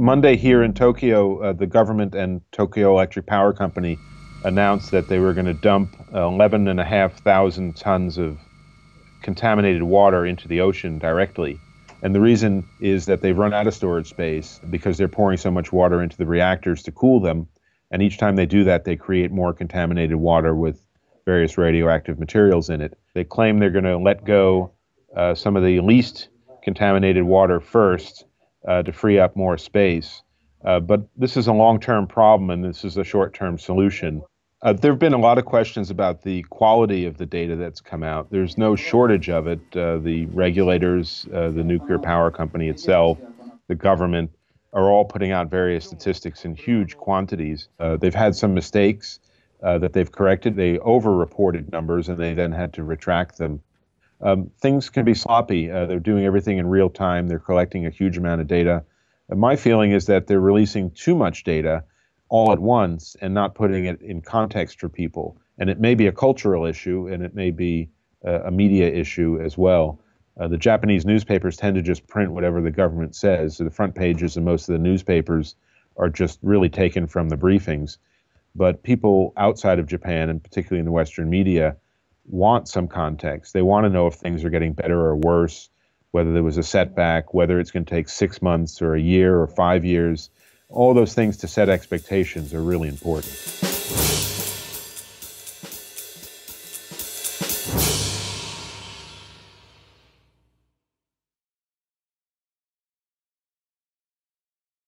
Monday here in Tokyo, uh, the government and Tokyo Electric Power Company announced that they were going to dump 11,500 tons of contaminated water into the ocean directly. And the reason is that they've run out of storage space because they're pouring so much water into the reactors to cool them. And each time they do that, they create more contaminated water with various radioactive materials in it. They claim they're going to let go uh, some of the least contaminated water first uh, to free up more space. Uh, but this is a long term problem and this is a short term solution. Uh, there have been a lot of questions about the quality of the data that's come out. There's no shortage of it. Uh, the regulators, uh, the nuclear power company itself, the government are all putting out various statistics in huge quantities. Uh, they've had some mistakes that they've corrected. They over reported numbers and they then had to retract them. Um, things can be sloppy. Uh, they're doing everything in real time, they're collecting a huge amount of data. my feeling is that they're releasing too much data all at once and not putting it in context for people. And it may be a cultural issue and it may be a, a media issue as well. Uh, the Japanese newspapers tend to just print whatever the government says. So the front pages of most of the newspapers are just really taken from the briefings. But people outside of Japan, and particularly in the Western media, want some context. They want to know if things are getting better or worse, whether there was a setback, whether it's going to take six months or a year or five years all those things to set expectations are really important.